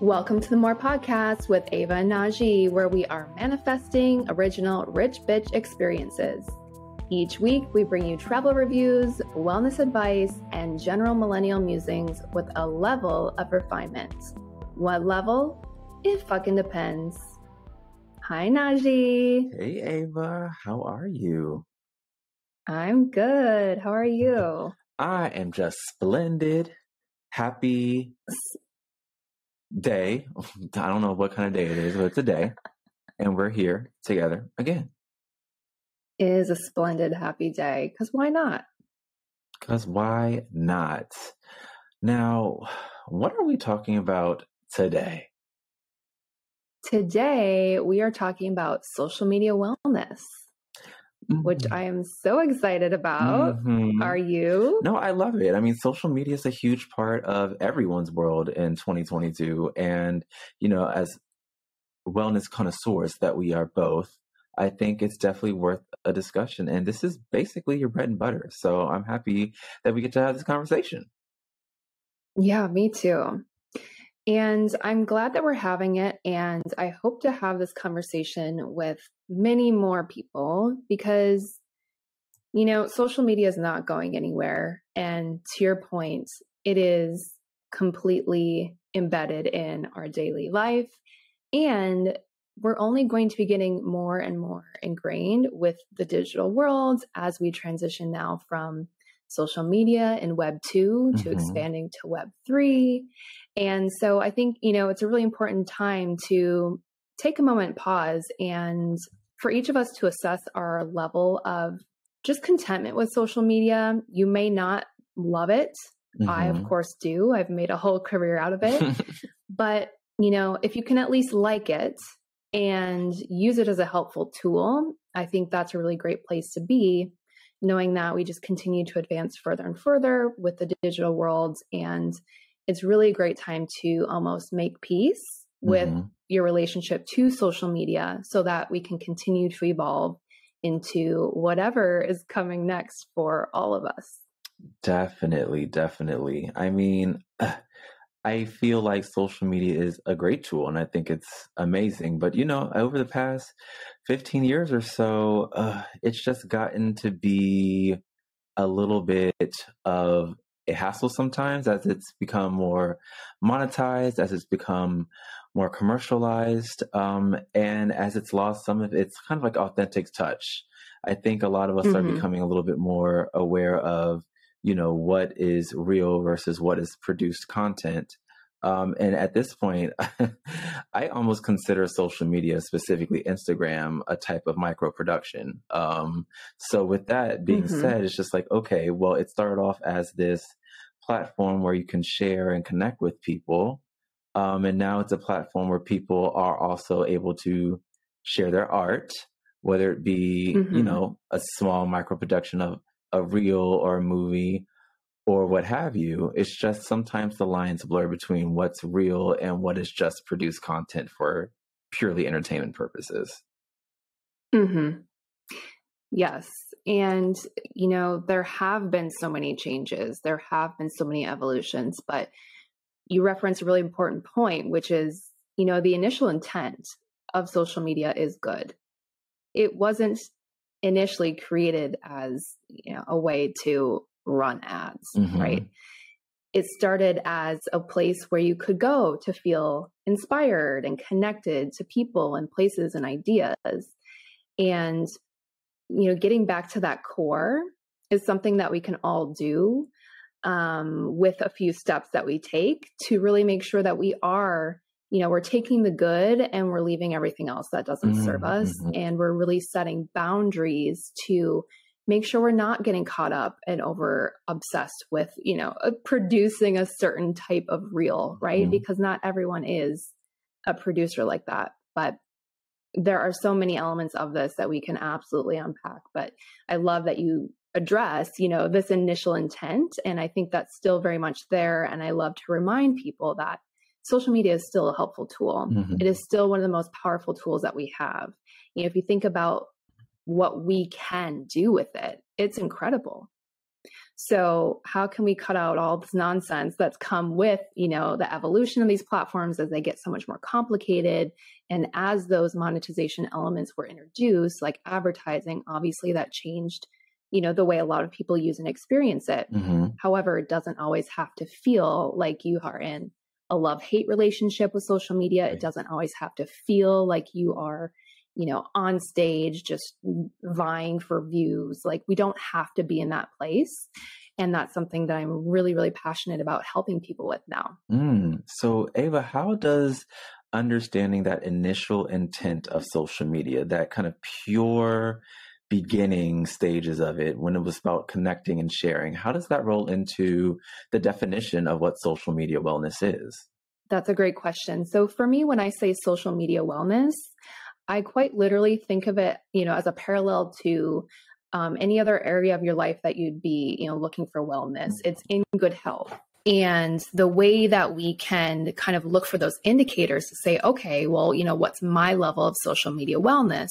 Welcome to the More Podcast with Ava and Najee, where we are manifesting original rich bitch experiences. Each week, we bring you travel reviews, wellness advice, and general millennial musings with a level of refinement. What level? It fucking depends. Hi, Najee. Hey, Ava. How are you? I'm good. How are you? I am just splendid. Happy day. I don't know what kind of day it is, but it's a day. and we're here together again. It is a splendid, happy day. Because why not? Because why not? Now, what are we talking about today? Today, we are talking about social media wellness mm-hmm. which I am so excited about. Mm-hmm. Are you? No, I love it. I mean, social media is a huge part of everyone's world in 2022. And, you know, as wellness connoisseurs that we are both, I think it's definitely worth a discussion. And this is basically your bread and butter. So I'm happy that we get to have this conversation. Yeah, me too. And I'm glad that we're having it. And I hope to have this conversation with many more people because, you know, social media is not going anywhere. And to your point, it is completely embedded in our daily life. And we're only going to be getting more and more ingrained with the digital world as we transition now from social media and web 2 to mm-hmm. expanding to web 3 and so i think you know it's a really important time to take a moment pause and for each of us to assess our level of just contentment with social media you may not love it mm-hmm. i of mm-hmm. course do i've made a whole career out of it but you know if you can at least like it and use it as a helpful tool i think that's a really great place to be knowing that we just continue to advance further and further with the digital world. And it's really a great time to almost make peace with mm-hmm. your relationship to social media so that we can continue to evolve into whatever is coming next for all of us. Definitely, definitely. I mean, I feel like social media is a great tool and I think it's amazing. But, you know, over the past 15 years or so, uh, it's just gotten to be a little bit of a hassle sometimes as it's become more monetized, as it's become more commercialized, um, and as it's lost some of its kind of like authentic touch. I think a lot of us mm-hmm. are becoming a little bit more aware of you know what is real versus what is produced content um, and at this point i almost consider social media specifically instagram a type of micro production um, so with that being mm-hmm. said it's just like okay well it started off as this platform where you can share and connect with people um, and now it's a platform where people are also able to share their art whether it be mm-hmm. you know a small micro production of a reel or a movie or what have you. It's just sometimes the lines blur between what's real and what is just produced content for purely entertainment purposes. Hmm. Yes, and you know there have been so many changes. There have been so many evolutions, but you reference a really important point, which is you know the initial intent of social media is good. It wasn't initially created as you know a way to run ads mm-hmm. right it started as a place where you could go to feel inspired and connected to people and places and ideas and you know getting back to that core is something that we can all do um, with a few steps that we take to really make sure that we are you know, we're taking the good and we're leaving everything else that doesn't mm-hmm. serve us. Mm-hmm. And we're really setting boundaries to make sure we're not getting caught up and over obsessed with, you know, uh, producing a certain type of reel, right? Mm-hmm. Because not everyone is a producer like that. But there are so many elements of this that we can absolutely unpack. But I love that you address, you know, this initial intent. And I think that's still very much there. And I love to remind people that social media is still a helpful tool. Mm-hmm. It is still one of the most powerful tools that we have. You know, if you think about what we can do with it, it's incredible. So how can we cut out all this nonsense that's come with, you know, the evolution of these platforms as they get so much more complicated and as those monetization elements were introduced, like advertising, obviously that changed you know the way a lot of people use and experience it mm-hmm. however it doesn't always have to feel like you are in a love hate relationship with social media right. it doesn't always have to feel like you are you know on stage just vying for views like we don't have to be in that place. And that's something that i'm really really passionate about helping people with now. Mm. so ava how does understanding that initial intent of social media that kind of pure beginning stages of it when it was about connecting and sharing how does that roll into the definition of what social media wellness is? That's a great question. So for me when i say social media wellness i quite literally think of it you know as a parallel to um, any other area of your life that you'd be you know looking for wellness it's in good health and the way that we can kind of look for those indicators to say, okay, well, you know, what's my level of social media wellness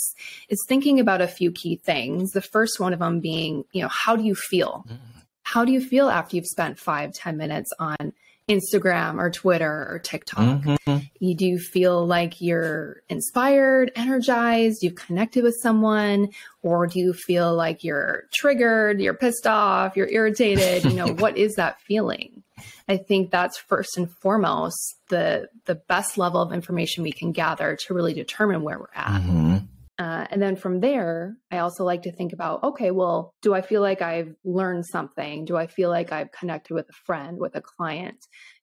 is thinking about a few key things. The first one of them being, you know, how do you feel? Mm-hmm. How do you feel after you've spent five, ten minutes on Instagram or Twitter or TikTok? Mm-hmm. You do feel like you're inspired, energized, you've connected with someone, or do you feel like you're triggered, you're pissed off, you're irritated? You know, what is that feeling? I think that's first and foremost the the best level of information we can gather to really determine where we're at. Mm-hmm. Uh, and then from there, I also like to think about okay, well, do I feel like I've learned something? Do I feel like I've connected with a friend, with a client?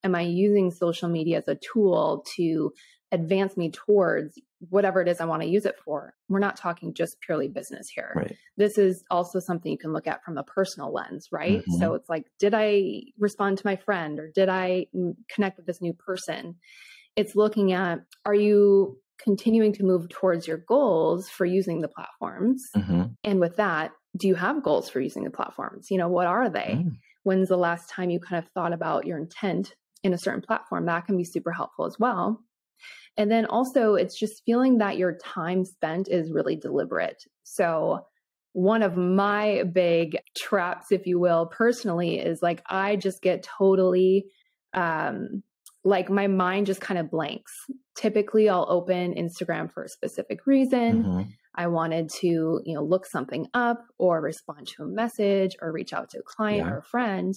Am I using social media as a tool to advance me towards whatever it is I want to use it for. We're not talking just purely business here. Right. This is also something you can look at from a personal lens, right? Mm-hmm. So it's like, did I respond to my friend or did I connect with this new person? It's looking at, are you continuing to move towards your goals for using the platforms? Mm-hmm. And with that, do you have goals for using the platforms? You know, what are they? Mm. When's the last time you kind of thought about your intent in a certain platform? That can be super helpful as well. And then also, it's just feeling that your time spent is really deliberate. So, one of my big traps, if you will, personally, is like I just get totally um, like my mind just kind of blanks. Typically, I'll open Instagram for a specific reason. Mm-hmm. I wanted to, you know, look something up or respond to a message or reach out to a client yeah. or a friend.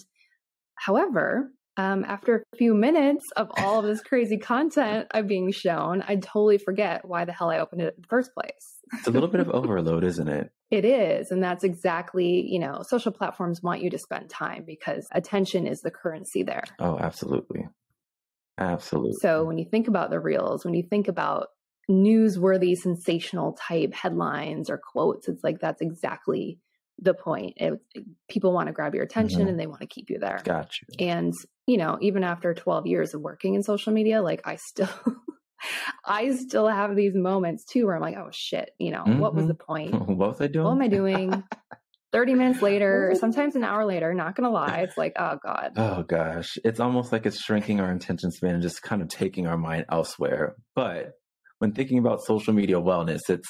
However, um, after a few minutes of all of this crazy content I'm being shown, I totally forget why the hell I opened it in the first place. it's a little bit of overload, isn't it? It is. And that's exactly, you know, social platforms want you to spend time because attention is the currency there. Oh, absolutely. Absolutely. So when you think about the reels, when you think about newsworthy, sensational type headlines or quotes, it's like that's exactly the point. It, people want to grab your attention mm-hmm. and they want to keep you there. Gotcha. And, you know, even after 12 years of working in social media, like I still, I still have these moments too where I'm like, oh shit, you know, mm-hmm. what was the mm-hmm. point? what was I doing? What am I doing? 30 minutes later, sometimes an hour later, not gonna lie, it's like, oh God. Oh gosh. It's almost like it's shrinking our attention span and just kind of taking our mind elsewhere. But when thinking about social media wellness, it's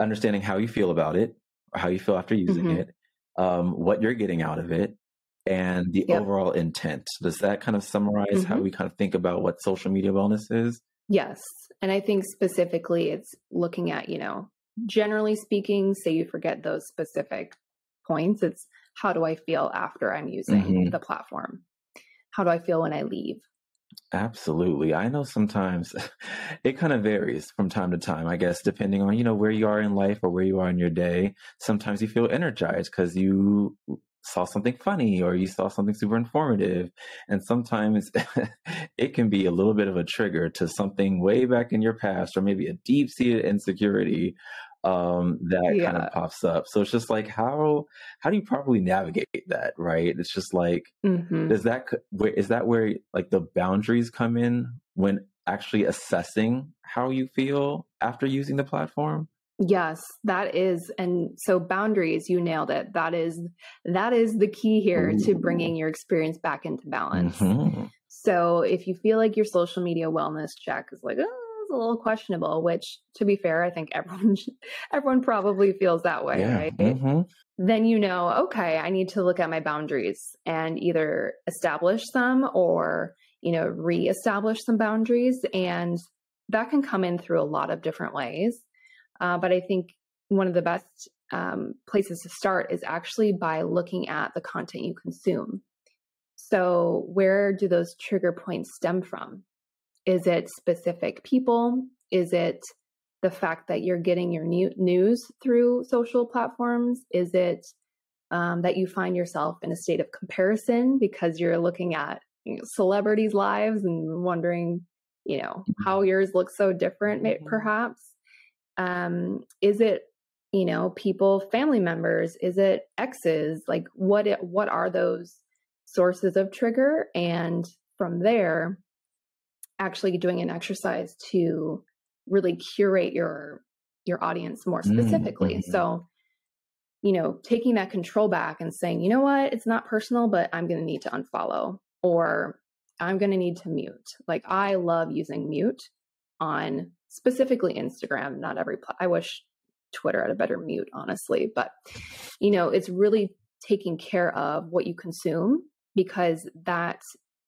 understanding how you feel about it, how you feel after using mm-hmm. it, um, what you're getting out of it, and the yep. overall intent. Does that kind of summarize mm-hmm. how we kind of think about what social media wellness is? Yes. And I think specifically it's looking at, you know, generally speaking, say you forget those specific points, it's how do I feel after I'm using mm-hmm. the platform? How do I feel when I leave? Absolutely. I know sometimes it kind of varies from time to time, I guess, depending on, you know, where you are in life or where you are in your day. Sometimes you feel energized because you saw something funny or you saw something super informative. And sometimes it can be a little bit of a trigger to something way back in your past or maybe a deep seated insecurity um, that yeah. kind of pops up. So it's just like how how do you properly navigate that, right? It's just like mm-hmm. does that is that where like the boundaries come in when actually assessing how you feel after using the platform? Yes, that is and so boundaries you nailed it. That is that is the key here Ooh. to bringing your experience back into balance. Mm-hmm. So if you feel like your social media wellness check is like, oh, a little questionable, which to be fair, I think everyone everyone probably feels that way, yeah. right? Mm-hmm. Then you know, okay, I need to look at my boundaries and either establish them or, you know, reestablish some boundaries. And that can come in through a lot of different ways. Uh, but I think one of the best um, places to start is actually by looking at the content you consume. So, where do those trigger points stem from? Is it specific people? Is it the fact that you're getting your new news through social platforms? Is it um, that you find yourself in a state of comparison because you're looking at you know, celebrities' lives and wondering, you know, how mm-hmm. yours looks so different, mm-hmm. perhaps? Um, is it you know people family members is it exes like what it, what are those sources of trigger and from there actually doing an exercise to really curate your your audience more mm-hmm, specifically. mm-hmm. so you know taking that control back and saying you know what? It's not personal but i'm going to need to unfollow or i'm going to need to mute. Like i love using mute on specifically instagram not every pl- i wish twitter had a better mute honestly but you know it's really taking care of what you consume because that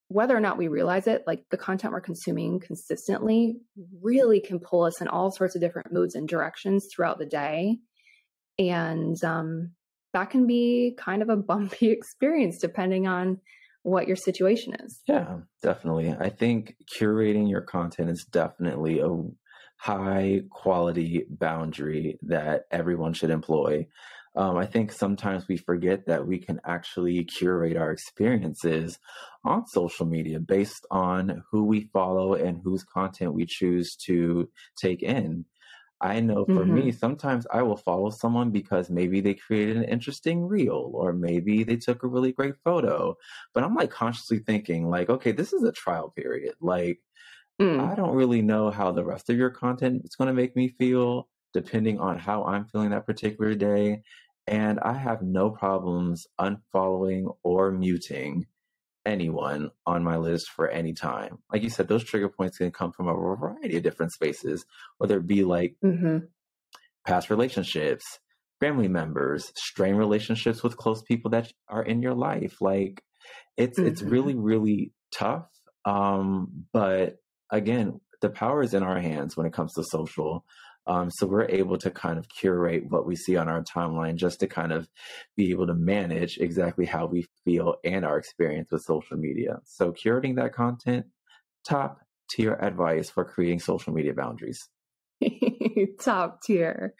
whether or not we realize it, like the content we're consuming consistently really can pull us in all sorts of different moods and directions throughout the day. And um, that can be kind of a bumpy experience depending on what your situation is. Yeah, definitely. I think curating your content is definitely a high quality boundary that everyone should employ. Um, I think sometimes we forget that we can actually curate our experiences on social media based on who we follow and whose content we choose to take in. I know for mm-hmm. me, sometimes I will follow someone because maybe they created an interesting reel or maybe they took a really great photo. But I'm like consciously thinking, like, okay, this is a trial period. Like, mm. I don't really know how the rest of your content is going to make me feel depending on how I'm feeling that particular day. And I have no problems unfollowing or muting anyone on my list for any time. Like you said, those trigger points can come from a variety of different spaces, whether it be like mm-hmm. past relationships, family members, strained relationships with close people that are in your life. Like it's mm-hmm. it's really really tough. Um, but again, the power is in our hands when it comes to social. Um, so we're able to kind of curate what we see on our timeline just to kind of be able to manage exactly how we feel and our experience with social media. So curating that content, top tier advice for creating social media boundaries. top tier.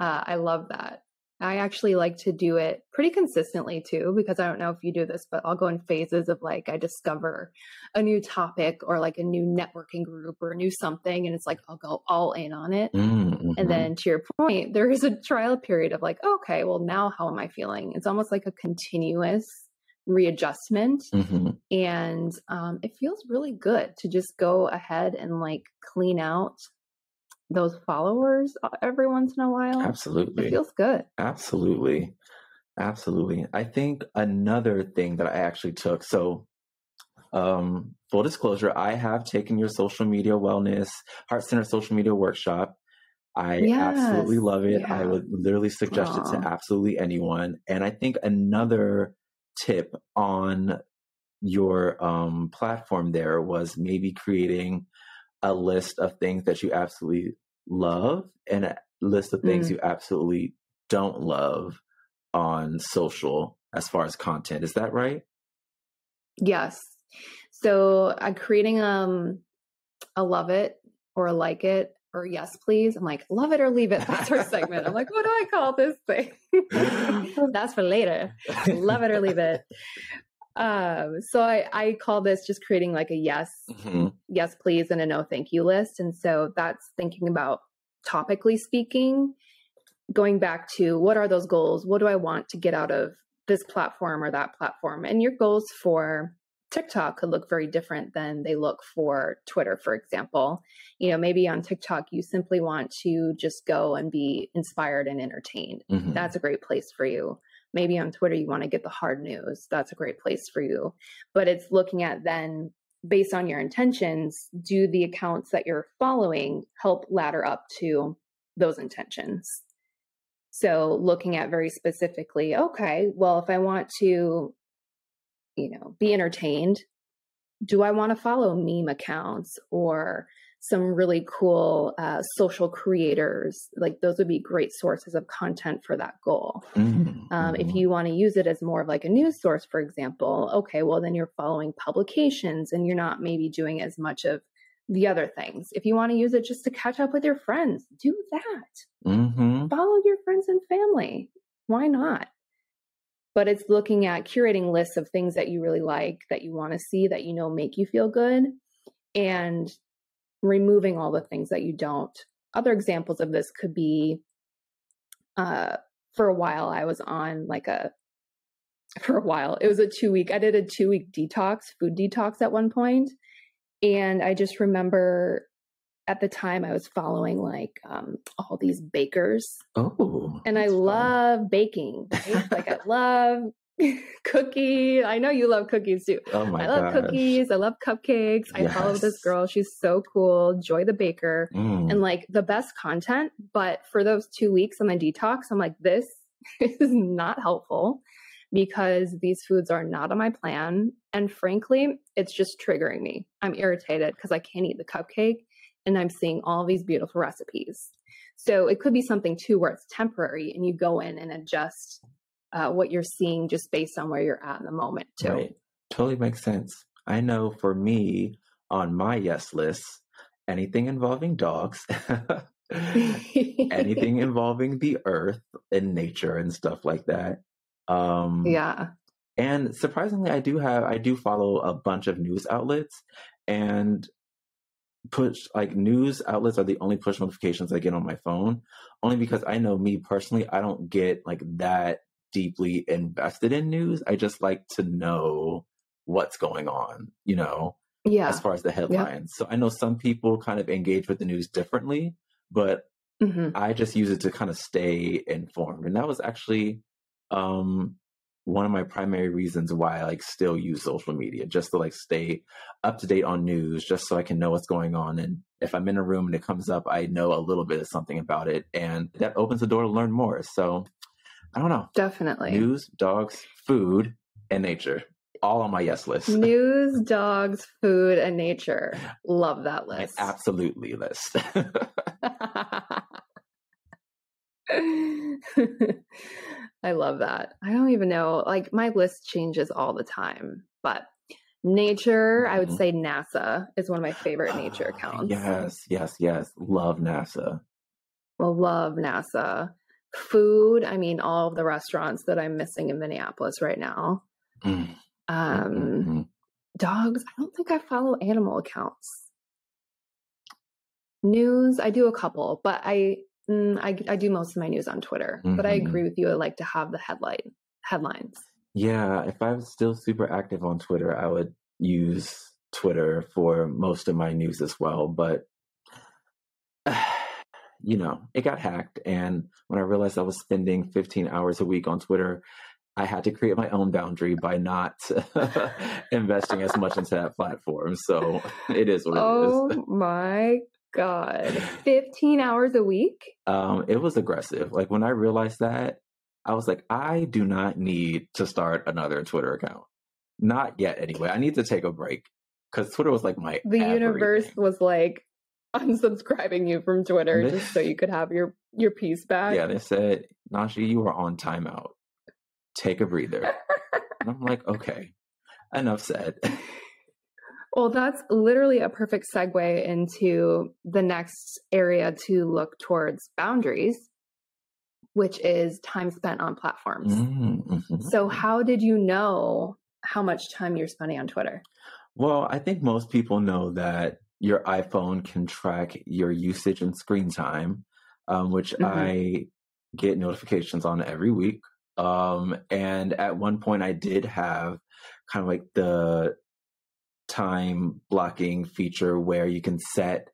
Uh, I love that. I actually like to do it pretty consistently too, because I don't know if you do this, but I'll go in phases of like I discover a new topic or like a new networking group or a new something, and it's like I'll go all in on it. Mm-hmm. And then to your point, there is a trial period of like, okay, well, now how am I feeling? It's almost like a continuous readjustment. Mm-hmm. And um, it feels really good to just go ahead and like clean out those followers uh, every once in a while. Absolutely. It feels good. Absolutely. Absolutely. I think another thing that I actually took, so um, full disclosure, I have taken your social media wellness, Heart Center social media workshop. I yes. absolutely love it. Yeah. I would literally suggest Aww. it to absolutely anyone. And I think another tip on your um, platform there was maybe creating a list of things that you absolutely love and a list of things mm. you absolutely don't love on social as far as content. Is that right? Yes. So I'm creating um a love it or a like it or yes please. I'm like love it or leave it. That's our segment. I'm like, what do I call this thing? That's for later. love it or leave it. Um, so I, I call this just creating like a yes, mm-hmm. yes, please, and a no, thank you list. And so that's thinking about topically speaking, going back to what are those goals? What do I want to get out of this platform or that platform? And your goals for TikTok could look very different than they look for Twitter, for example. You know, maybe on TikTok, you simply want to just go and be inspired and entertained. Mm-hmm. That's a great place for you. Maybe on Twitter, you want to get the hard news. That's a great place for you. But it's looking at then based on your intentions, do the accounts that you're following help ladder up to those intentions? So looking at very specifically, okay, well, if I want to, you know, be entertained, do I want to follow meme accounts or some really cool uh, social creators. Like those would be great sources of content for that goal. Mm-hmm. Um, if mm-hmm. you want to use it as more of like a news source, for example, okay, well, then you're following publications and you're not maybe doing as much of the other things. If you want to use it just to catch up with your friends, do that. Mm-hmm. Follow your friends and family. Why not? But it's looking at curating lists of things that you really like, that you want to see, that you know make you feel good, and removing all the things that you don't. Other examples of this could be uh, for a while, I was on like a, for a while, it was a two week, I did a two week detox, food detox at one point, And I just remember at the time I was following like um, all these bakers. Oh, and I love baking. Right? like I love cookie. I know you love cookies too. Oh my I love gosh. cookies. I love cupcakes. I yes. follow this girl. She's so cool. Joy the Baker. Mm. And like the best content. But for those two weeks on the detox, I'm like, this is not helpful because these foods are not on my plan. And frankly, it's just triggering me. I'm irritated because I can't eat the cupcake and I'm seeing all these beautiful recipes. So it could be something too where it's temporary and you go in and adjust uh, what you're seeing just based on where you're at in the moment too. Right. Totally makes sense. I know for me on my yes list, anything involving dogs, anything involving the earth and nature and stuff like that. Um, yeah. And surprisingly, I do have I do follow a bunch of news outlets, and push like news outlets are the only push notifications I get on my phone. Only because I know me personally, I don't get like that deeply invested in news. I just like to know what's going on, you know, yeah. as far as the headlines. Yep. So I know some people kind of engage with the news differently, but mm-hmm. I just use it to kind of stay informed. And that was actually um, one of my primary reasons why I like still use social media, just to like stay up to date on news, just so I can know what's going on. And if I'm in a room and it comes up, I know a little bit of something about it. And that opens the door to learn more. So I don't know. Definitely. News, dogs, food, and nature. All on my yes list. News, dogs, food, and nature. Love that list. My absolutely list. I love that. I don't even know. Like my list changes all the time, but nature, mm-hmm. I would mm-hmm. say NASA is one of my favorite nature accounts. Yes, yes, yes. Love NASA. Well, love NASA. Food, I mean, all of the restaurants that I'm missing in Minneapolis right now. Mm. Um, mm-hmm. Dogs, I don't think I follow animal accounts. News, I do a couple, but I mm, I, I do most of my news on Twitter. Mm-hmm. But I agree mm-hmm. with you. I like to have the headline headlines. Yeah, if I was still super active on Twitter, I would use Twitter for most of my news as well. But you know, it got hacked. And when I realized I was spending 15 hours a week on Twitter, I had to create my own boundary by not investing as much into that platform. So it is what oh it is. Oh my God. 15 hours a week? Um, it was aggressive. Like when I realized that, I was like, I do not need to start another Twitter account. Not yet, anyway. I need to take a break because Twitter was like my. The everything. universe was like, unsubscribing you from Twitter just so you could have your your peace back. Yeah, they said, Najee, you are on timeout. Take a breather. and I'm like, okay, enough said. Well, that's literally a perfect segue into the next area to look towards boundaries, which is time spent on platforms. Mm-hmm. So, how did you know how much time you're spending on Twitter? Well, I think most people know that your iPhone can track your usage and screen time, um, which mm-hmm. I get notifications on every week. Um, and at one point, I did have kind of like the time blocking feature where you can set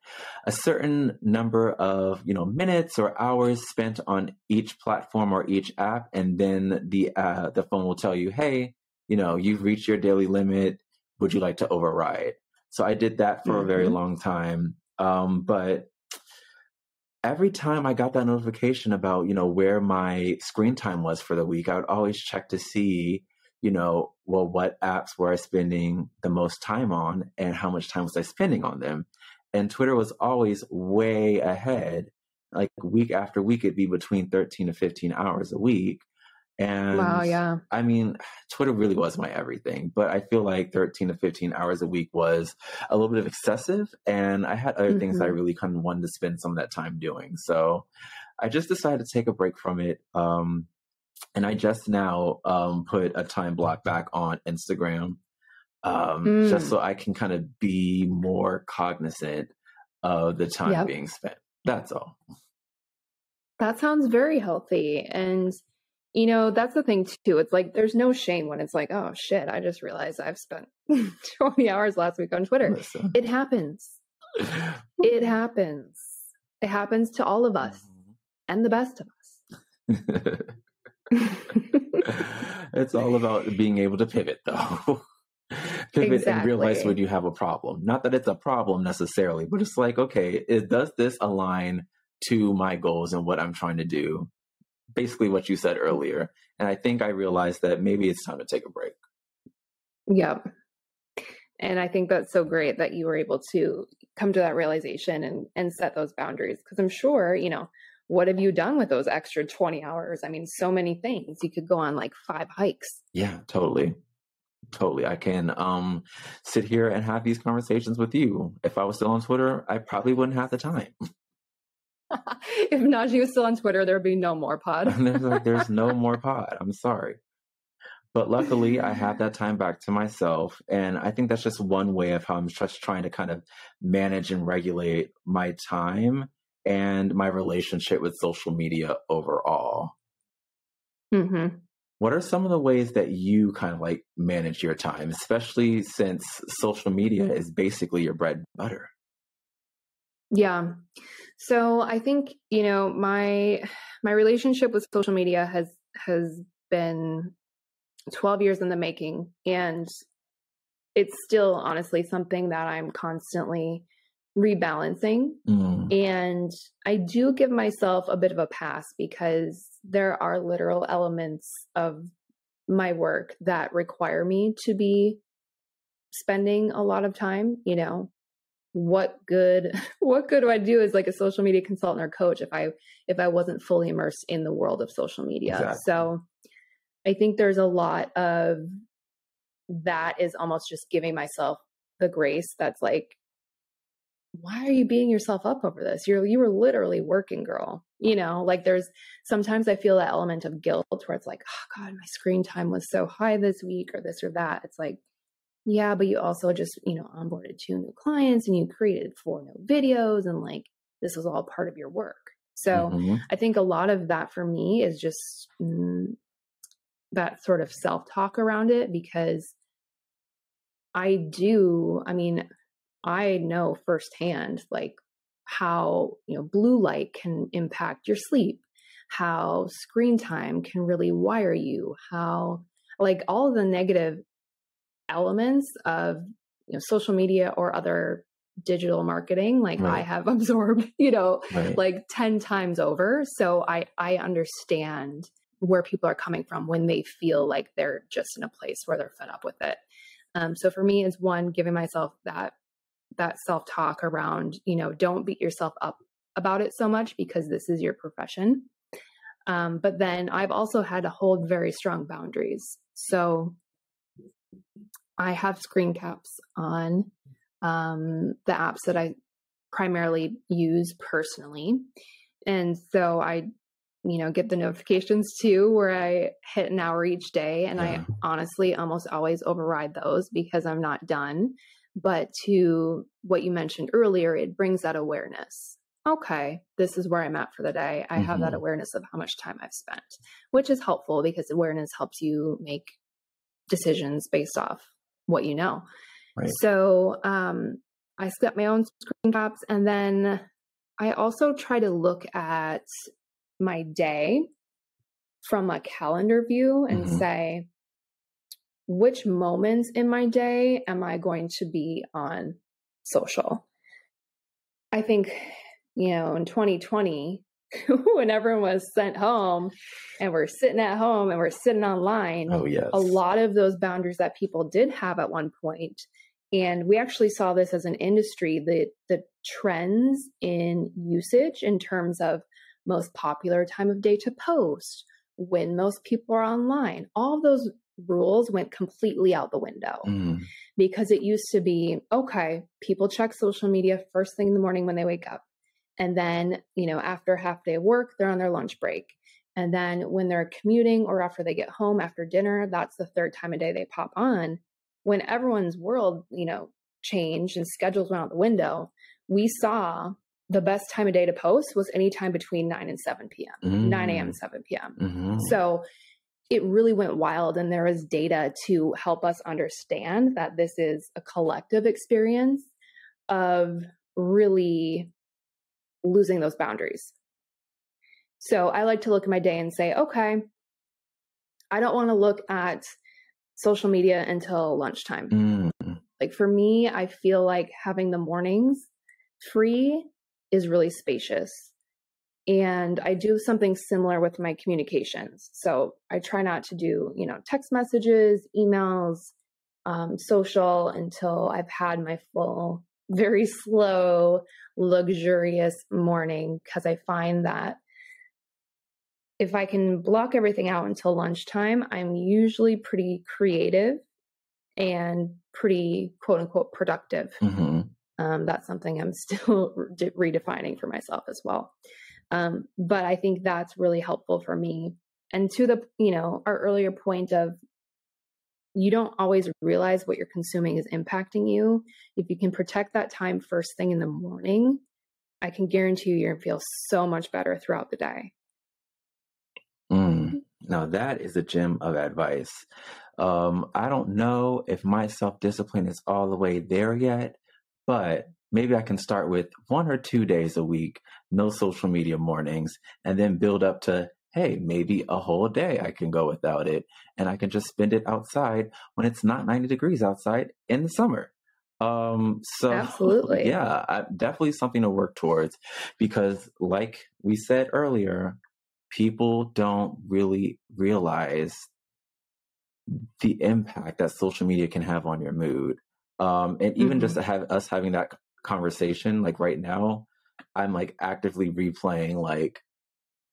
a certain number of you know minutes or hours spent on each platform or each app and then the uh, the phone will tell you hey you know you've reached your daily limit would you like to override So I did that for mm-hmm. a very mm-hmm. long time. Um, but every time I got that notification about, you know, where my screen time was for the week, I would always check to see, you know, well, what apps were I spending the most time on and how much time was I spending on them? And Twitter was always way ahead. Like week after week, it'd be between 13 to 15 hours a week. And wow, yeah. I mean, Twitter really was my everything, but I feel like 13 to 15 hours a week was a little bit of excessive. And I had other mm-hmm. things I really kind of wanted to spend some of that time doing. So I just decided to take a break from it. Um, and I just now um, put a time block back on Instagram um, mm. just so I can kind of be more cognizant of the time yep. being spent. That's all. That sounds very healthy. And you know, that's the thing too. It's like there's no shame when it's like, oh shit, I just realized I've spent 20 hours last week on Twitter. Listen. It happens. it happens. It happens to all of us mm-hmm. and the best of us. it's all about being able to pivot though. pivot exactly. and realize when you have a problem. Not that it's a problem necessarily, but it's like, okay, it, does this align to my goals and what I'm trying to do? Basically what you said earlier. And I think I realized that maybe it's time to take a break. Yeah. And I think that's so great that you were able to come to that realization and, and set those boundaries. Because I'm sure, you know, what have you done with those extra 20 hours? I mean, so many things. You could go on like five hikes. Yeah, totally. Totally. I can um sit here and have these conversations with you. If I was still on Twitter, I probably wouldn't have the time. if Najee was still on Twitter, there would be no more pod. there's, like, there's no more pod. I'm sorry. But luckily, I have that time back to myself. And I think that's just one way of how I'm just trying to kind of manage and regulate my time and my relationship with social media overall. Mm-hmm. What are some of the ways that you kind of like manage your time, especially since social media is basically your bread and butter? Yeah. So I think, you know, my my relationship with social media has has been 12 years in the making and it's still honestly something that I'm constantly rebalancing. Mm. And I do give myself a bit of a pass because there are literal elements of my work that require me to be spending a lot of time, you know, what good what good do i do as like a social media consultant or coach if i if i wasn't fully immersed in the world of social media? Exactly. so i think there's a lot of that is almost just giving myself the grace that's like why are you beating yourself up over this? You're you were literally working girl. You know like there's sometimes i feel that element of guilt where it's like oh god my screen time was so high this week or this or that. It's like yeah, but you also just, you know, onboarded two new clients and you created four new videos and like this was all part of your work. So mm-hmm. I think a lot of that for me is just mm, that sort of self talk around it because I do, I mean, I know firsthand like how, you know, blue light can impact your sleep, how screen time can really wire you, how like all the negative elements of you know social media or other digital marketing like right. i have absorbed you know right. like 10 times over so i i understand where people are coming from when they feel like they're just in a place where they're fed up with it um, so for me is one giving myself that that self talk around you know don't beat yourself up about it so much because this is your profession um, but then i've also had to hold very strong boundaries so I have screen caps on um, the apps that I primarily use personally. And so I, you know, get the notifications too where I hit an hour each day. And yeah. I honestly almost always override those because I'm not done. But to what you mentioned earlier, it brings that awareness. Okay, this is where I'm at for the day. I mm-hmm. have that mm-hmm. awareness of how much time I've spent, which is helpful because awareness helps you make decisions based off what you know. Right. So um, I set my own screen caps, and then I also try to look at my day from a calendar view and mm-hmm. say, which moments in my day am I going to be on social? I think, you know, in 2020, when everyone was sent home and we're sitting at home and we're sitting online, oh, yes. a lot of those boundaries that people did have at one point, and we actually saw this as an industry, the the trends in usage in terms of most popular time of day to post, when most people are online, all those rules went completely out the window mm. because it used to be okay, people check social media first thing in the morning when they wake up. And then, you know, after half day of work, they're on their lunch break. And then when they're commuting or after they get home after dinner, that's the third time a day they pop on. When everyone's world, you know, changed and schedules went out the window, we saw the best time of day to post was anytime between 9 and 7 p.m., mm. 9 a.m. 7 p.m. Mm-hmm. So it really went wild and there was data to help us understand that this is a collective experience of really losing those boundaries. So i like to look at my day and say okay i don't want to look at social media until lunchtime. Mm. like for me i feel like having the mornings free is really spacious. And i do something similar with my communications. So i try not to do you know text messages emails um, social until i've had my full very slow luxurious morning because i find that if i can block everything out until lunchtime i'm usually pretty creative and pretty quote unquote productive mm-hmm. um, that's something i'm still re- redefining for myself as well um, but I think that's really helpful for me. And to the, you know, our earlier point of you don't always realize what you're consuming is impacting you. If you can protect that time first thing in the morning, I can guarantee you you're going to feel so much better throughout the day. Mm. Now, that is a gem of advice. Um, I don't know if my self discipline is all the way there yet, but maybe I can start with one or two days a week, no social media mornings, and then build up to, hey, maybe a whole day I can go without it. And I can just spend it outside when it's not 90 degrees outside in the summer. Um, so absolutely, yeah, I, definitely something to work towards because, like we said earlier, people don't really realize the impact that social media can have on your mood. Um, and even mm-hmm. just to have us having that conversation, like right now, I'm like actively replaying like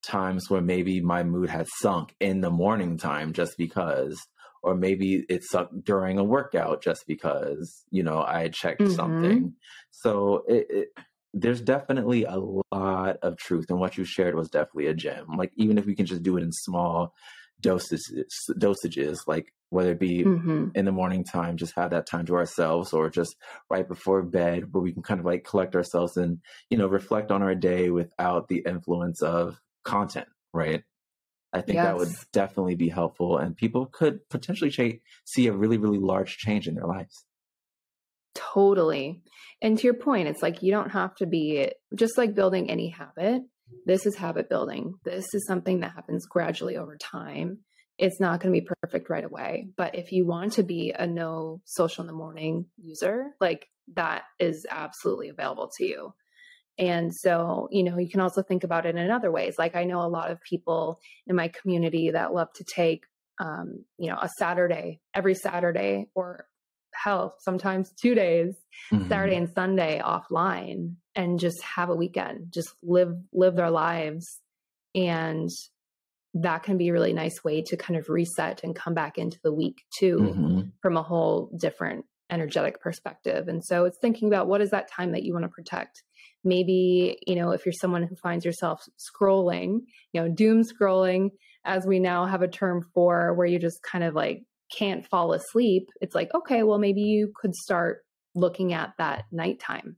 times where maybe my mood has sunk in the morning time just because, or maybe it sunk during a workout just because, you know, I checked mm-hmm. something. So it, it, there's definitely a lot of truth, and what you shared was definitely a gem. Like even if we can just do it in small dosages, dosages like whether it be mm-hmm. in the morning time, just have that time to ourselves, or just right before bed, where we can kind of like collect ourselves and you know reflect on our day without the influence of content, right? I think yes. that would definitely be helpful, and people could potentially ch- see a really, really large change in their lives. Totally. And to your point, it's like you don't have to be just like building any habit. This is habit building. This is something that happens gradually over time it's not going to be perfect right away. But if you want to be a no social in the morning user, like that is absolutely available to you. And so, you know, you can also think about it in other ways. Like I know a lot of people in my community that love to take, um, you know, a Saturday, every Saturday, or hell, sometimes two days, mm-hmm. Saturday and Sunday offline, and just have a weekend, just live live their lives and that can be a really nice way to kind of reset and come back into the week too mm-hmm. from a whole different energetic perspective. And so it's thinking about what is that time that you want to protect. Maybe, you know, if you're someone who finds yourself scrolling, you know, doom scrolling, as we now have a term for where you just kind of like can't fall asleep, it's like, okay, well, maybe you could start looking at that nighttime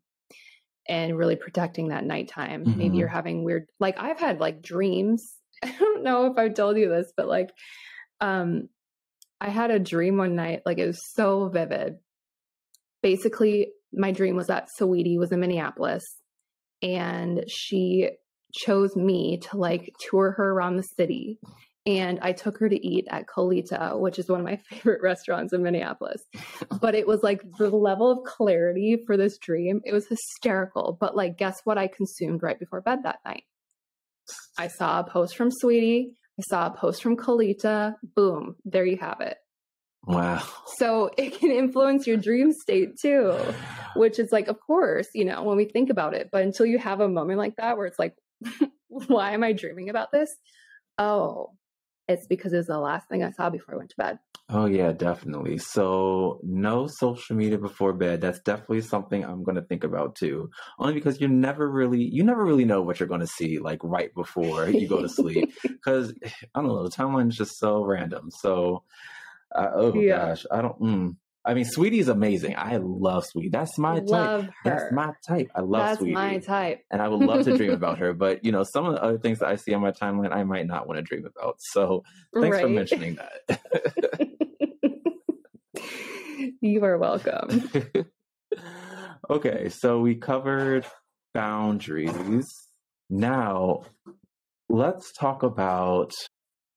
and really protecting that nighttime. Mm-hmm. Maybe you're having weird, like I've had like dreams I don't know if I told you this, but like, um, I had a dream one night, like it was so vivid. Basically, my dream was that Saweetie was in Minneapolis and she chose me to like tour her around the city and I took her to eat at Colita, which is one of my favorite restaurants in Minneapolis. but it was like the level of clarity for this dream, it was hysterical. But like, guess what I consumed right before bed that night? I saw a post from Saweetie. I saw a post from Colita. Boom, there you have it. Wow. So it can influence your dream state too, which is like, of course, you know, when we think about it, but until you have a moment like that where it's like, why am I dreaming about this? Oh, it's because it was the last thing I saw before I went to bed. Oh yeah, definitely. So no social media before bed. That's definitely something I'm going to think about too. Only because you never really you never really know what you're going to see like right before you go to sleep cuz I don't know, the timeline is just so random. So oh yeah. gosh, I don't mm, I mean, Saweetie's amazing. I love Saweetie. That's my love type. Her. That's my type. I love That's Saweetie. my type. And I would love to dream about her. But, you know, some of the other things that I see on my timeline, I might not want to dream about. So thanks right. for mentioning that. you are welcome. okay. So we covered boundaries. Now, let's talk about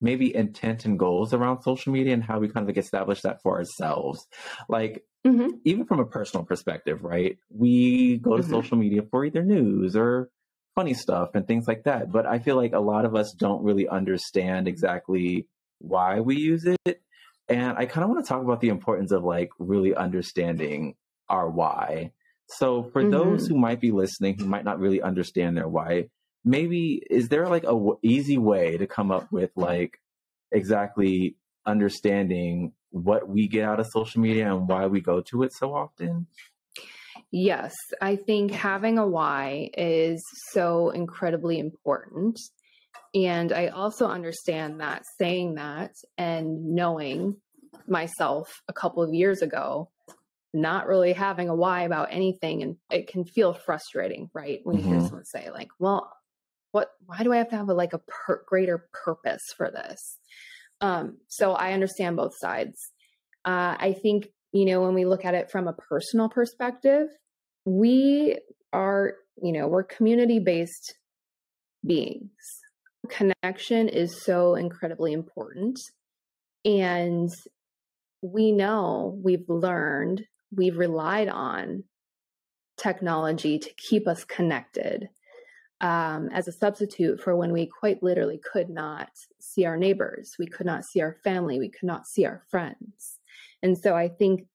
maybe intent and goals around social media and how we kind of like establish that for ourselves. Like mm-hmm. even from a personal perspective, right? We go to mm-hmm. social media for either news or funny stuff and things like that. But I feel like a lot of us don't really understand exactly why we use it. And I kind of want to talk about the importance of like really understanding our why. So for mm-hmm. those who might be listening who might not really understand their why, maybe is there like a w- easy way to come up with like exactly understanding what we get out of social media and why we go to it so often? Yes, I think having a why is so incredibly important. And I also understand that saying that and knowing myself a couple of years ago, not really having a why about anything, and it can feel frustrating, right? When you mm-hmm. hear someone say, like, well, what why do i have to have a like a per- greater purpose for this? Um so i understand both sides. Uh i think you know when we look at it from a personal perspective we are you know we're community based beings. Connection is so incredibly important and we know we've learned we've relied on technology to keep us connected um, as a substitute for when we quite literally could not see our neighbors, we could not see our family, we could not see our friends. And so I think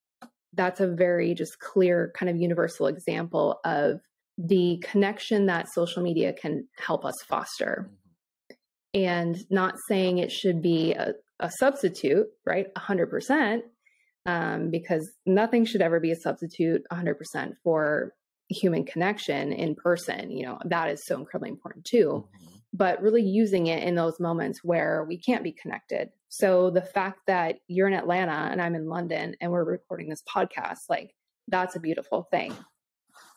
that's a very just clear kind of universal example of the connection that social media can help us foster. And not saying it should be a, a substitute, right? 100%, um, because nothing should ever be a substitute 100% for human connection in person, you know, that is so incredibly important too. Mm-hmm. But really using it in those moments where we can't be connected. So the fact that you're in Atlanta and I'm in London and we're recording this podcast, like that's a beautiful thing.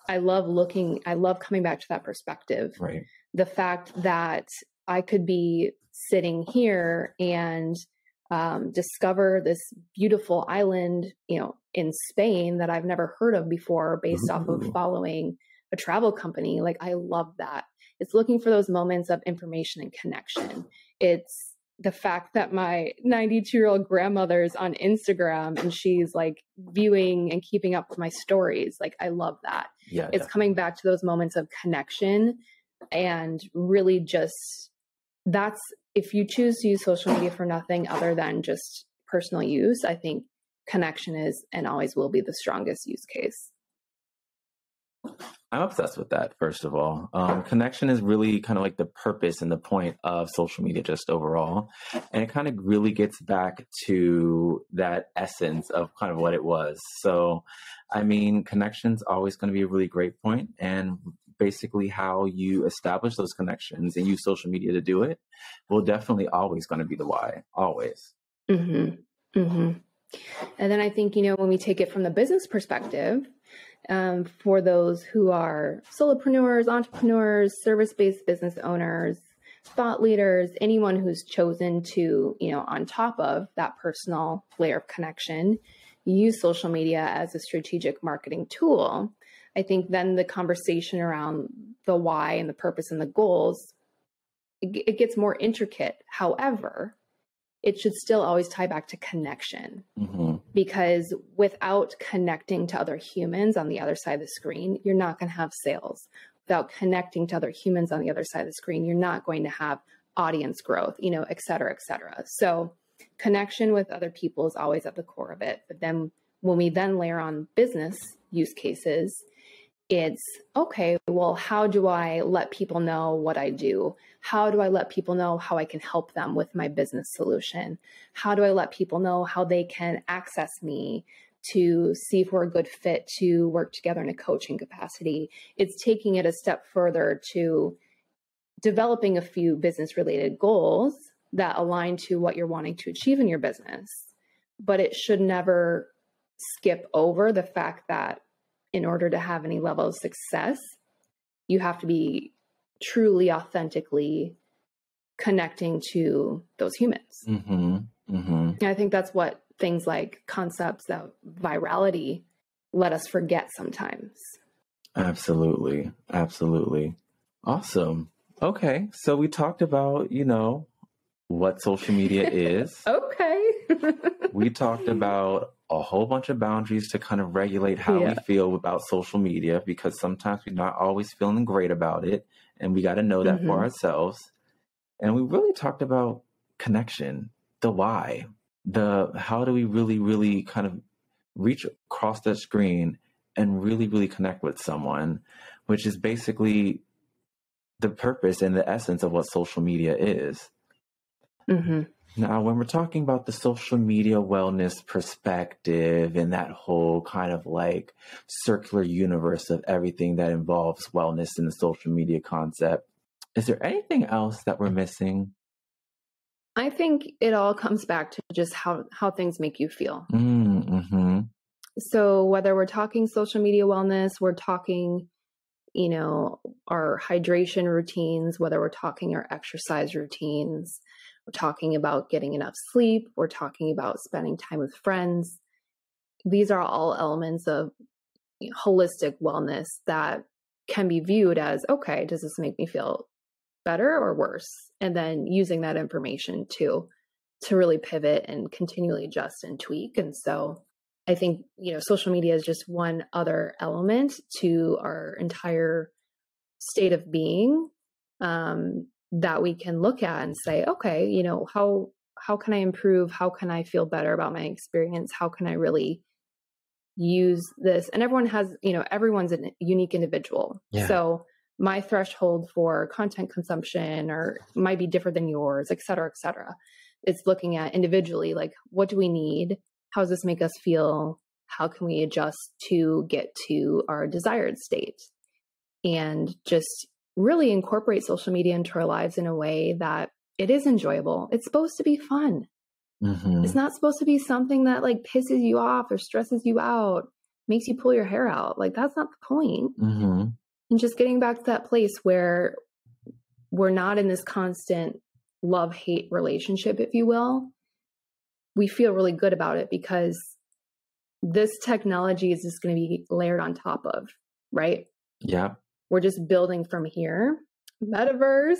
I love looking, I love coming back to that perspective. Right. The fact that I could be sitting here and um, discover this beautiful island, you know, in Spain that I've never heard of before based Ooh. off of following a travel company. Like, I love that. It's looking for those moments of information and connection. It's the fact that my 92 year old grandmother's on Instagram and she's like viewing and keeping up with my stories. Like, I love that. Yeah. It's definitely. coming back to those moments of connection and really just that's if you choose to use social media for nothing other than just personal use, I think connection is and always will be the strongest use case. I'm obsessed with that, first of all. Um, connection is really kind of like the purpose and the point of social media, just overall. And it kind of really gets back to that essence of kind of what it was. So, I mean, connection's always going to be a really great point. And basically how you establish those connections and use social media to do it will definitely always going to be the why always mm-hmm. Mm-hmm. and then i think you know when we take it from the business perspective um, for those who are solopreneurs entrepreneurs service-based business owners thought leaders anyone who's chosen to you know on top of that personal layer of connection use social media as a strategic marketing tool I think then the conversation around the why and the purpose and the goals it, it gets more intricate. However, it should still always tie back to connection. Mm-hmm. Because without connecting to other humans on the other side of the screen, you're not going to have sales. Without connecting to other humans on the other side of the screen, you're not going to have audience growth, you know, et cetera, et cetera. So connection with other people is always at the core of it. But then when we then layer on business use cases, it's okay, well, how do I let people know what I do? How do I let people know how I can help them with my business solution? How do I let people know how they can access me to see if we're a good fit to work together in a coaching capacity? It's taking it a step further to developing a few business related goals that align to what you're wanting to achieve in your business. But it should never skip over the fact that in order to have any level of success, you have to be truly, authentically connecting to those humans. Mm-hmm. Mm-hmm. And I think that's what things like concepts of virality let us forget sometimes. Absolutely. Absolutely. Awesome. Okay. So we talked about, you know, what social media is. okay. we talked about a whole bunch of boundaries to kind of regulate how yeah. we feel about social media because sometimes we're not always feeling great about it and we got to know that mm-hmm. for ourselves. And we really talked about connection, the why, the how do we really, really kind of reach across that screen and really, really connect with someone, which is basically the purpose and the essence of what social media is. Mm-hmm. Now, when we're talking about the social media wellness perspective and that whole kind of like circular universe of everything that involves wellness in the social media concept, is there anything else that we're missing? I think it all comes back to just how, how things make you feel. Mm-hmm. So, whether we're talking social media wellness, we're talking, you know, our hydration routines, whether we're talking our exercise routines, we're talking about getting enough sleep. We're talking about spending time with friends. These are all elements of holistic wellness that can be viewed as okay, does this make me feel better or worse? And then using that information to to really pivot and continually adjust and tweak. And so I think, you know, social media is just one other element to our entire state of being. Um, that we can look at and mm-hmm. say, okay, you know, how how can I improve? How can I feel better about my experience? How can I really use this? And everyone has, you know, everyone's a unique individual. Yeah. So my threshold for content consumption or might be different than yours, et cetera, et cetera. It's looking at individually, like what do we need? How does this make us feel? How can we adjust to get to our desired state? And just really incorporate social media into our lives in a way that it is enjoyable. It's supposed to be fun. Mm-hmm. It's not supposed to be something that like pisses you off or stresses you out, makes you pull your hair out. Like that's not the point. Mm-hmm. And just getting back to that place where we're not in this constant love hate relationship, if you will. We feel really good about it because this technology is just going to be layered on top of, right? Yeah. We're just building from here. Metaverse,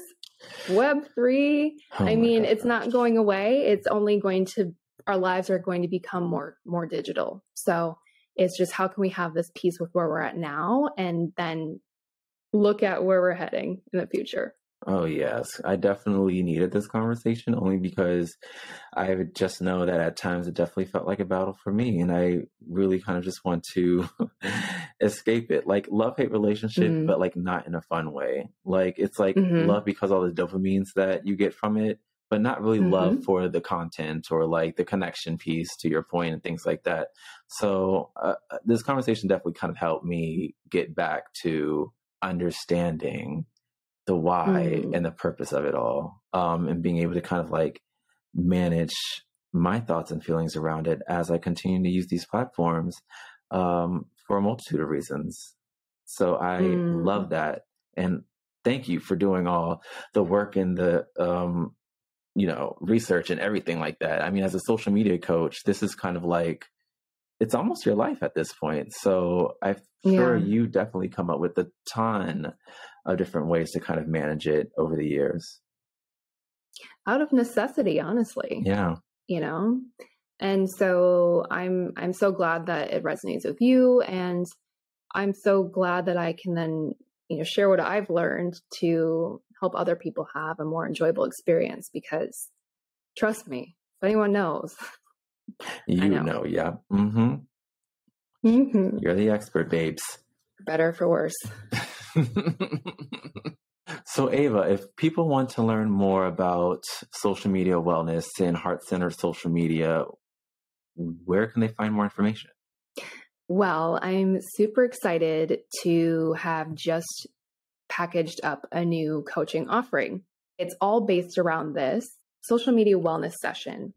Web3. Oh I mean, God. it's not going away. It's only going to, our lives are going to become more, more digital. So it's just how can we have this peace with where we're at now and then look at where we're heading in the future. Oh, yes. I definitely needed this conversation only because I just know that at times it definitely felt like a battle for me. And I really kind of just want to escape it. Like love hate relationship, mm-hmm. but like not in a fun way. Like it's like mm-hmm. love because all the dopamines that you get from it, but not really mm-hmm. love for the content or like the connection piece to your point and things like that. So uh, this conversation definitely kind of helped me get back to understanding the why mm. and the purpose of it all um, and being able to kind of like manage my thoughts and feelings around it as i continue to use these platforms um, for a multitude of reasons so i mm. love that and thank you for doing all the work and the um, you know research and everything like that i mean as a social media coach this is kind of like it's almost your life at this point so i'm sure yeah. you definitely come up with a ton of different ways to kind of manage it over the years. out of necessity, honestly. Yeah. You know? And so I'm I'm so glad that it resonates with you and I'm so glad that I can then, you know, share what I've learned to help other people have a more enjoyable experience because trust me, if anyone knows. You know. know. yeah. Mm-hmm. Mm-hmm. You're the expert, babes. Better for worse. so, Ava, if people want to learn more about social media wellness and heart centered social media, where can they find more information? Well, I'm super excited to have just packaged up a new coaching offering. It's all based around this social media wellness session.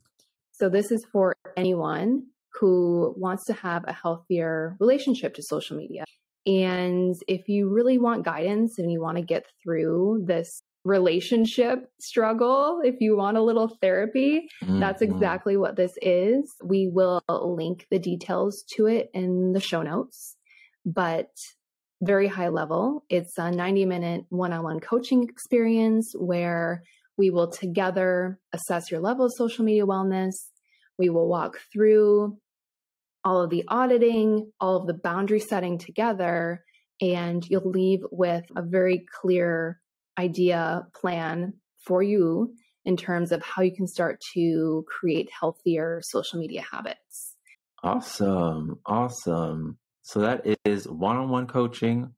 So, this is for anyone who wants to have a healthier relationship to social media. And if you really want guidance and you want to get through this relationship struggle, if you want a little therapy, mm-hmm. that's exactly what this is. We will link the details to it in the show notes. But very high level, it's a 90 minute one on one coaching experience where we will together assess your level of social media wellness. We will walk through all of the auditing, all of the boundary setting together, and you'll leave with a very clear idea plan for you in terms of how you can start to create healthier social media habits. Awesome. Awesome. So that is one on one coaching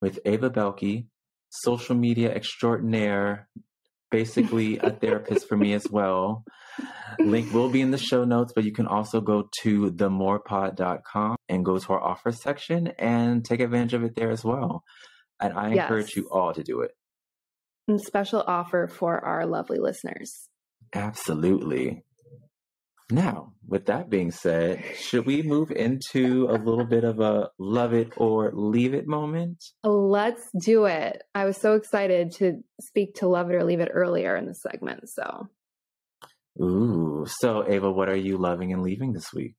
with Ava Beilke, social media extraordinaire, basically a therapist for me as well. Link will be in the show notes, but you can also go to themorepod.com and go to our offer section and take advantage of it there as well. And I yes. encourage you all to do it. And special offer for our lovely listeners. Absolutely. Now, with that being said, should we move into a little bit of a love it or leave it moment? Let's do it. I was so excited to speak to love it or leave it earlier in the segment. So Ooh. So, Ava, what are you loving and leaving this week?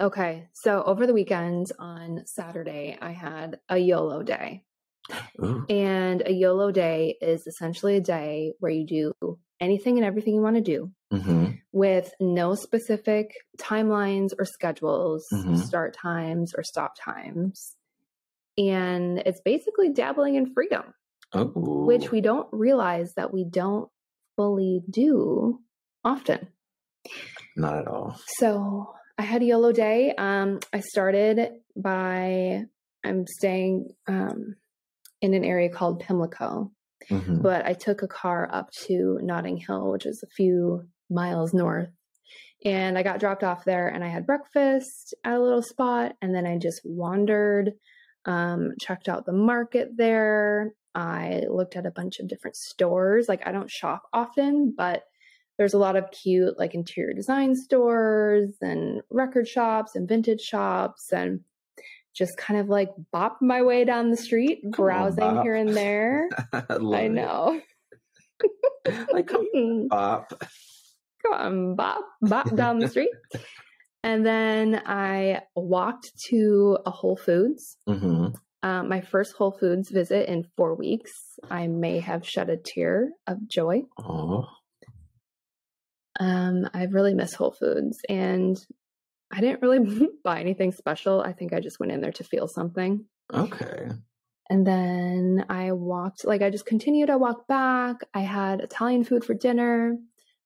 Okay. So, over the weekend on Saturday, I had a YOLO day. Ooh. And a YOLO day is essentially a day where you do anything and everything you want to do mm-hmm. with no specific timelines or schedules, mm-hmm. start times or stop times. And it's basically dabbling in freedom, which we don't realize that we don't fully do often. Not at all. So I had a YOLO day. Um, I started by I'm staying um, in an area called Pimlico, mm-hmm. but I took a car up to Notting Hill, which is a few miles north. And I got dropped off there, and I had breakfast at a little spot, and then I just wandered, um, checked out the market there, I looked at a bunch of different stores. Like I don't shop often, but there's a lot of cute like interior design stores and record shops and vintage shops and just kind of like bop my way down the street, come browsing on, here and there. I, I know. like come on, bop. Come on, bop, bop down the street. And then I walked to a Whole Foods. Mm-hmm. Um, my first Whole Foods visit in four weeks. I may have shed a tear of joy. Aww. Um, I really miss Whole Foods, and I didn't really buy anything special. I think I just went in there to feel something. Okay. And then I walked, like, I just continued. to walk back. I had Italian food for dinner.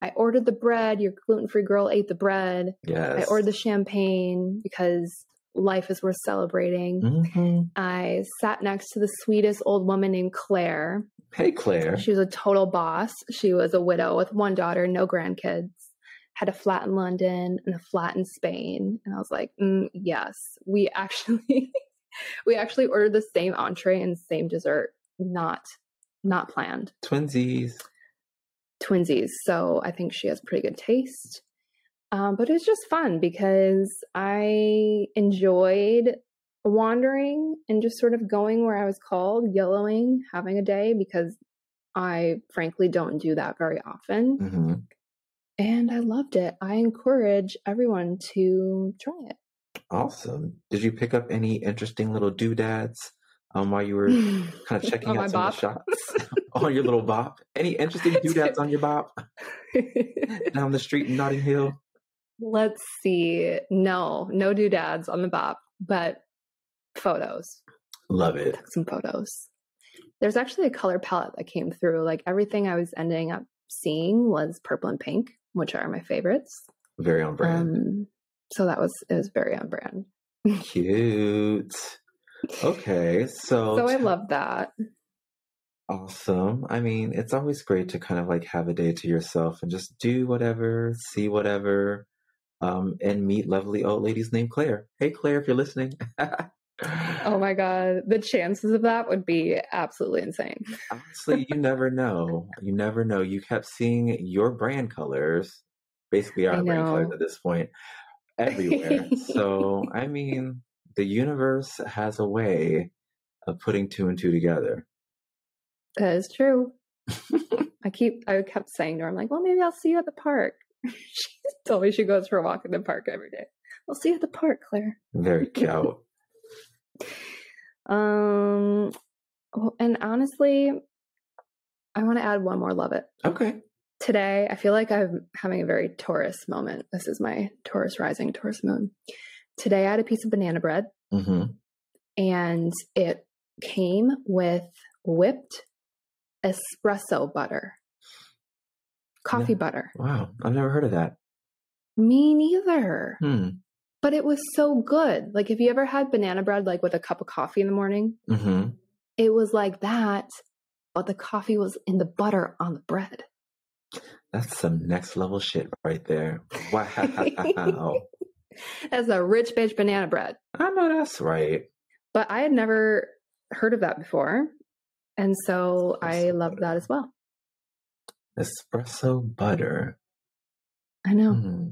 I ordered the bread. Your gluten free girl ate the bread. Yes. I ordered the champagne because life is worth celebrating. Mm-hmm. I sat next to the sweetest old woman named Claire. Hey, Claire. She was a total boss. She was a widow with one daughter, no grandkids, had a flat in London and a flat in Spain. And I was like, mm, yes, we actually. we actually ordered the same entree and same dessert not not planned twinsies twinsies so i think she has pretty good taste um, but it's just fun because I enjoyed wandering and just sort of going where I was called, YOLOing, having a day because I frankly don't do that very often. Mm-hmm. And I loved it. I encourage everyone to try it. Awesome. Did you pick up any interesting little doodads um, while you were kind of checking out some bop. of the shops? on your little bop? Any interesting doodads on your bop down the street in Notting Hill? Let's see. No, no doodads on the bop, but photos. Love it. Took some photos. There's actually a color palette that came through. Like everything I was ending up seeing was purple and pink, which are my favorites. Very on brand. Um, so that was it was very on brand. Cute. Okay, so So I love that. Awesome. I mean, it's always great to kind of like have a day to yourself and just do whatever, see whatever, um, and meet lovely old ladies named Claire. Hey, Claire, if you're listening. Oh my god, the chances of that would be absolutely insane. Honestly, you never know. You never know. You kept seeing your brand colors, basically our brand colors at this point, everywhere. so, I mean, the universe has a way of putting two and two together. That is true. I keep I kept saying to her, I'm like, well, maybe I'll see you at the park. she told me she goes for a walk in the park every day. We'll see you at the park, Claire. Very cute. Um, and honestly, I want to add one more love it. Okay. Today, I feel like I'm having a very Taurus moment. This is my Taurus rising, Taurus moon. Today, I had a piece of banana bread hmm and it came with whipped espresso butter, coffee Yeah. butter. Wow. I've never heard of that. Me neither. Hmm. But it was so good. Like, if you ever had banana bread, like with a cup of coffee in the morning, hmm it was like that, but the coffee was in the butter on the bread. That's some next level shit right there. Wow. As a rich bitch banana bread. I know that's right. But I had never heard of that before. And so I Espresso love that as well. Espresso butter. I know. Hmm.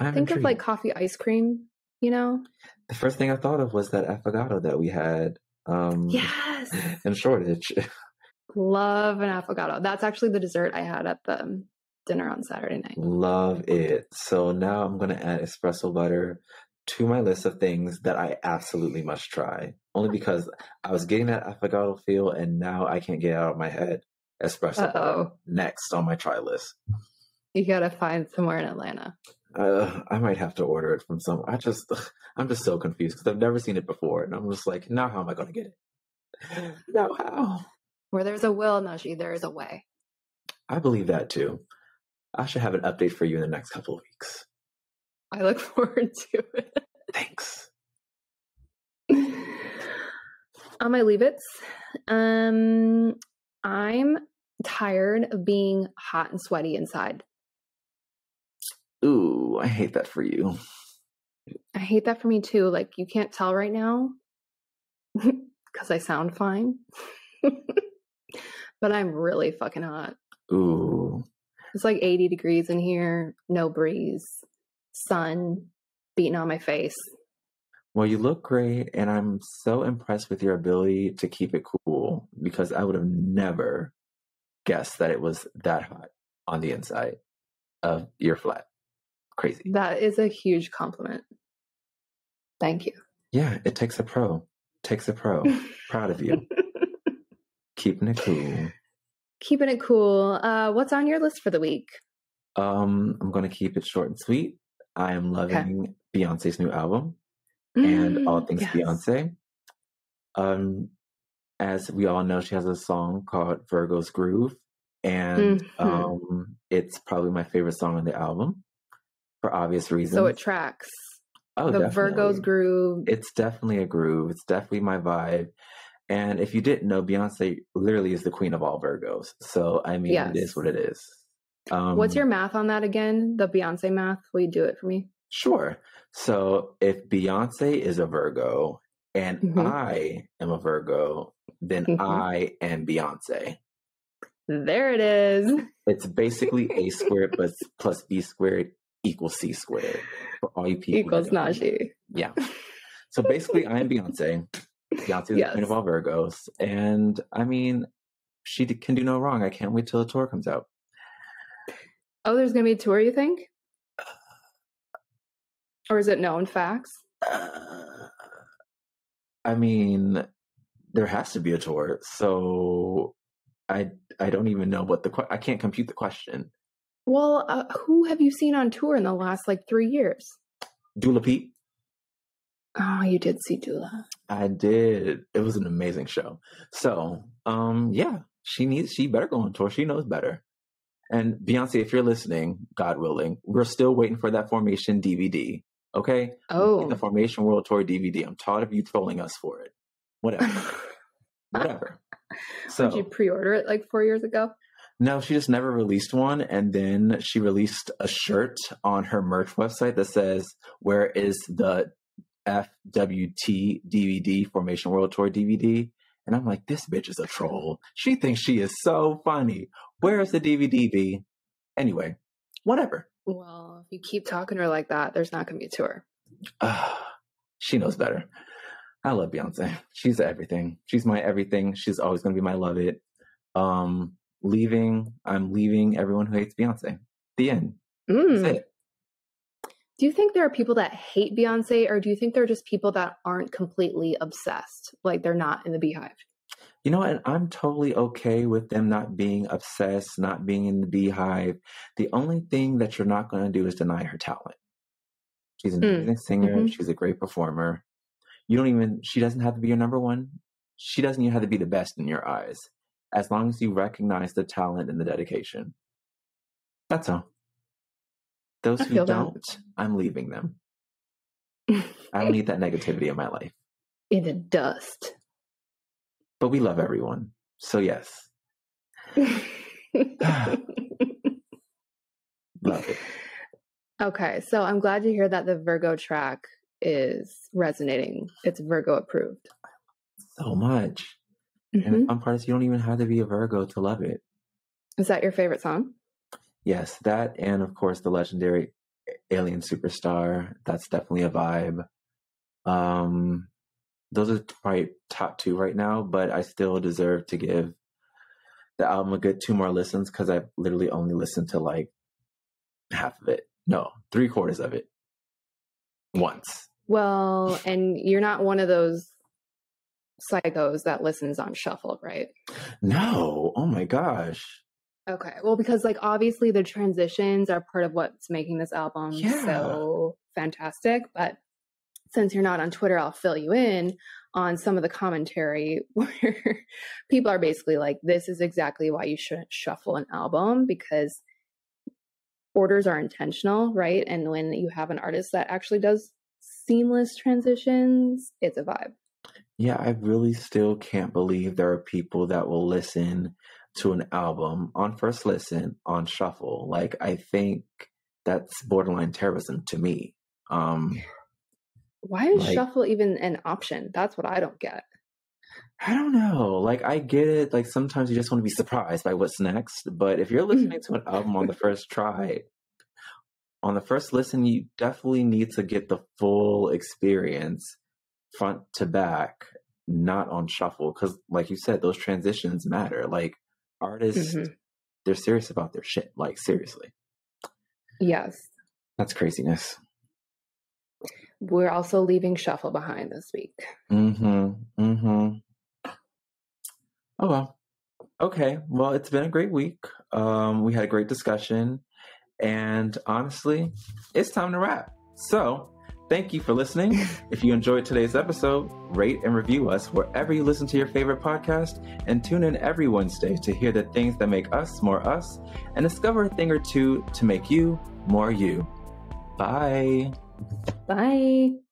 I'm Think of like coffee ice cream, you know? The first thing I thought of was that affogato that we had um, Yes. in Shoreditch. Love an affogato. That's actually the dessert I had at the dinner on Saturday night. Love it. So now I'm going to add espresso butter to my list of things that I absolutely must try. Only because I was getting that affogato feel and now I can't get it out of my head. Espresso next on my try list. You gotta find somewhere in Atlanta. Uh, I might have to order it from some. I just, I'm just so confused because I've never seen it before, and I'm just like, now how am I going to get it? Now how? Where there's a will, Najee, there is a way. I believe that too. I should have an update for you in the next couple of weeks. I look forward to it. Thanks. on my leave its, um, I'm tired of being hot and sweaty inside. Ooh, I hate that for you. I hate that for me too. Like you can't tell right now because I sound fine, but I'm really fucking hot. Ooh, It's like 80 degrees in here, no breeze, sun beating on my face. well, you look great, and I'm so impressed with your ability to keep it cool because I would have never guessed that it was that hot on the inside of your flat. Crazy. That is a huge compliment. Thank you. Yeah, it takes a pro. Takes a pro. Proud of you. Keeping it cool. Keeping it cool. Uh, what's on your list for the week? Um, I'm gonna keep it short and sweet. I am loving Beyonce's new album and all things Yes. Beyonce. Um, as we all know, she has a song called Virgo's Groove, and Mhm. um, it's probably my favorite song on the album for obvious reasons. So it tracks. oh, the Virgo's groove. It's definitely a groove. It's definitely my vibe. And if you didn't know, Beyonce literally is the queen of all Virgos. So I mean, Yes. it is what it is. Um, What's your math on that again? The Beyonce math? Will you do it for me? Sure. So if Beyonce is a Virgo and Mhm. I am a Virgo, then Mhm. I am Beyonce. There it is. It's basically A squared plus plus B squared equals C squared. For all you people. Equals. Najee. Yeah. So basically, I am Beyonce. Beyonce is the queen of all Virgos, and I mean, she can do no wrong. I can't wait till the tour comes out. Oh, there's going to be a tour, you think? Or is it known facts? Uh, I mean, there has to be a tour. So I I don't even know what the I can't compute the question. Well, uh, who have you seen on tour in the last like three years? Dua Lipa. Oh, you did see Dula. I did. It was an amazing show. So, um, yeah, she needs. She better go on tour. She knows better. And Beyonce, if you're listening, God willing, we're still waiting for that Formation DVD. Okay. Oh, the Formation World Tour DVD. I'm tired of you trolling us for it. Whatever. Whatever. So, did you pre-order it like four years ago? No, she just never released one. And then she released a shirt on her merch website that says, Where is the FWT DVD, Formation World Tour DVD? And I'm like, This bitch is a troll. She thinks she is so funny. Where is the DVD, B? Anyway, whatever. Well, if you keep talking to her like that, there's not going to be a tour. Uh, she knows better. I love Beyonce. She's everything. She's my everything. She's always going to be my love it. Um, leaving. I'm leaving everyone who hates Beyonce. The end. Mm. Do you think there are people that hate Beyonce, or do you think they're just people that aren't completely obsessed? Like they're not in the beehive? You know, and I'm totally okay with them not being obsessed, not being in the beehive. The only thing that you're not going to do is deny her talent. She's an mm. amazing singer. Mm-hmm. She's a great performer. You don't even, she doesn't have to be your number one. She doesn't even have to be the best in your eyes as long as you recognize the talent and the dedication. That's all. Those who don't, that. I'm leaving them. I don't need that negativity in my life. In the dust. But we love everyone. So, yes. love it. Okay, so I'm glad to hear that the Virgo track is resonating. It's Virgo approved. So much. Mm-hmm. And the fun part is you don't even have to be a Virgo to love it. Is that your favorite song? Yes, that and of course the legendary Alien Superstar. That's definitely a vibe. Um those are probably top two right now, but I still deserve to give the album a good two more listens because I've literally only listened to like half of it. No, three quarters of it once. Well, and you're not one of those psychos that listens on shuffle, right? No. Oh my gosh. Okay. Well, because like obviously the transitions are part of what's making this album yeah. so fantastic. But since you're not on Twitter, I'll fill you in on some of the commentary where people are basically like, this is exactly why you shouldn't shuffle an album because orders are intentional, right? And when you have an artist that actually does seamless transitions, it's a vibe. Yeah, I really still can't believe there are people that will listen to an album on first listen on shuffle. Like I think that's borderline terrorism to me. Um Why is like, shuffle even an option? That's what I don't get. I don't know. Like I get it. Like sometimes you just want to be surprised by what's next. But if you're mm. listening to an album on the first try, on the first listen, you definitely need to get the full experience front to back, not on shuffle. Because, like you said, those transitions matter. Like artists, mm-hmm. they're serious about their shit. Like seriously. Yes. That's craziness. We're also leaving shuffle behind this week. Mm-hmm. Mm-hmm. Oh well. Okay. Well, it's been a great week. Um, we had a great discussion. And honestly, it's time to wrap. So Thank you for listening. if you enjoyed today's episode, rate and review us wherever you listen to your favorite podcast, and tune in every Wednesday to hear the things that make us more us and discover a thing or two to make you more you. Bye. Bye.